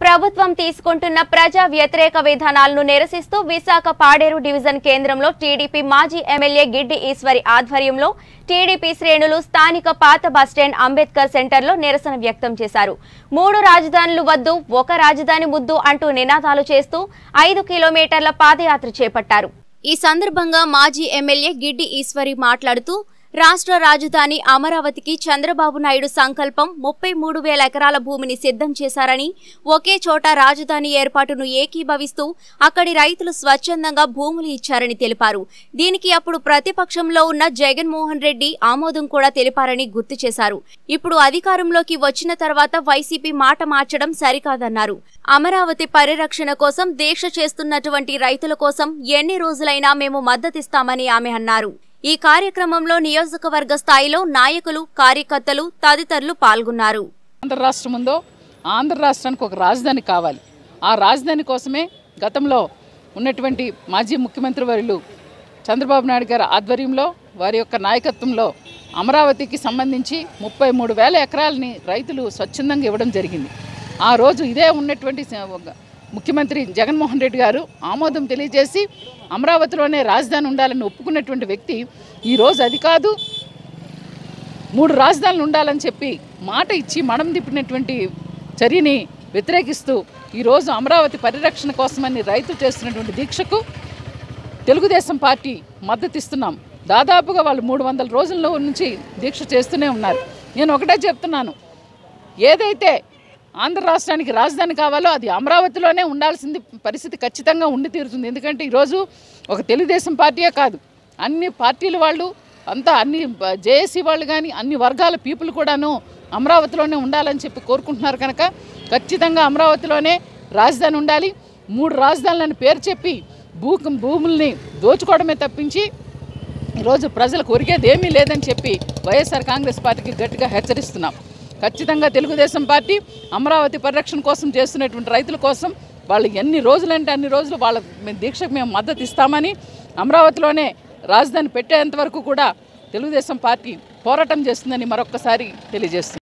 ప్రభుత్వం తీసుకుంటున్న ప్రజా వ్యతిరేక విధానాలను నిరసిస్తూ విశాఖ పాడేరు డివిజన్ కేంద్రంలో టీడీపీ మాజీ ఎమ్మెల్యే గిడ్డి ఈశ్వరి ఆధ్వర్యంలో టీడీపీ శ్రేణులు స్థానిక పాత బస్టాండ్ అంబేద్కర్ సెంటర్లో నిరసన వ్యక్తం చేశారు. మూడు రాజధానులు వద్దు ఒక రాజధాని ముద్దు అంటూ నినాదాలు చేస్తూ ఐదు కిలోమీటర్ల పాదయాత్ర చేపట్టారు. ఈ సందర్భంగా మాజీ ఎమ్మెల్యే గిడ్డి ఈశ్వరి మాట్లాడుతూ రాష్ట్ర రాజధాని అమరావతికి చంద్రబాబు నాయుడు సంకల్పం ముప్పై మూడు వేల ఎకరాల భూమిని సిద్ధం చేశారని ఒకే చోట రాజధాని ఏర్పాటును ఏకీభవిస్తూ అక్కడి రైతులు స్వచ్ఛందంగా భూములు ఇచ్చారని తెలిపారు. దీనికి అప్పుడు ప్రతిపక్షంలో ఉన్న జగన్మోహన్ రెడ్డి ఆమోదం కూడా తెలిపారని గుర్తు చేశారు. ఇప్పుడు అధికారంలోకి వచ్చిన తర్వాత వైసీపీ మాట మార్చడం సరికాదన్నారు. అమరావతి పరిరక్షణ కోసం దీక్ష చేస్తున్నటువంటి రైతుల కోసం ఎన్ని రోజులైనా మేము మద్దతిస్తామని ఆమె అన్నారు. ఈ కార్యక్రమంలో నియోజకవర్గ స్థాయిలో నాయకులు కార్యకర్తలు తదితరులు పాల్గొన్నారు. ఆంధ్ర రాష్ట్రం ఉందో ఆంధ్ర రాష్ట్రానికి ఒక రాజధాని కావాలి. ఆ రాజధాని కోసమే గతంలో ఉన్నటువంటి మాజీ ముఖ్యమంత్రి వర్యులు చంద్రబాబు నాయుడు గారి ఆధ్వర్యంలో వారి యొక్క నాయకత్వంలో అమరావతికి సంబంధించి ముప్పై మూడు వేల ఎకరాలని రైతులు స్వచ్ఛందంగా ఇవ్వడం జరిగింది. ఆ రోజు ఇదే ఉన్నటువంటి ముఖ్యమంత్రి జగన్మోహన్ రెడ్డి గారు ఆమోదం తెలియజేసి అమరావతిలోనే రాజధాని ఉండాలని ఒప్పుకున్నటువంటి వ్యక్తి ఈరోజు అది కాదు. మూడు రాజధానులు ఉండాలని చెప్పి మాట ఇచ్చి మడం తిప్పినటువంటి చర్యని వ్యతిరేకిస్తూ ఈరోజు అమరావతి పరిరక్షణ కోసమని రైతులు చేస్తున్నటువంటి దీక్షకు తెలుగుదేశం పార్టీ మద్దతు ఇస్తున్నాం. దాదాపుగా వాళ్ళు మూడు వందల రోజుల నుంచి దీక్ష చేస్తూనే ఉన్నారు. నేను ఒకటే చెప్తున్నాను. ఏదైతే ఆంధ్ర రాష్ట్రానికి రాజధాని కావాలో అది అమరావతిలోనే ఉండాల్సింది పరిస్థితి ఖచ్చితంగా ఉండి తీరుతుంది. ఎందుకంటే ఈరోజు ఒక తెలుగుదేశం పార్టీయే కాదు అన్ని పార్టీల వాళ్ళు అంతా అన్ని జేఏసీ వాళ్ళు కానీ అన్ని వర్గాల పీపుల్ కూడాను అమరావతిలోనే ఉండాలని చెప్పి కోరుకుంటున్నారు కనుక ఖచ్చితంగా అమరావతిలోనే రాజధాని ఉండాలి. మూడు రాజధానులను పేరు చెప్పి భూ భూముల్ని దోచుకోవడమే తప్పించి ఈరోజు ప్రజలకు ఒరిగేది ఏమీ లేదని చెప్పి వైఎస్ఆర్ కాంగ్రెస్ పార్టీకి గట్టిగా హెచ్చరిస్తున్నాం. ఖచ్చితంగా తెలుగుదేశం పార్టీ అమరావతి పరిరక్షణ కోసం చేస్తున్నటువంటి రైతుల కోసం వాళ్ళు ఎన్ని రోజులంటే అన్ని రోజులు వాళ్ళ మేము దీక్షకు మేము మద్దతు ఇస్తామని అమరావతిలోనే రాజధాని పెట్టేంత వరకు కూడా తెలుగుదేశం పార్టీ పోరాటం చేస్తుందని మరొక్కసారి తెలియజేస్తుంది